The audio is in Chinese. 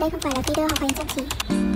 内存不够了可以兑换会员赠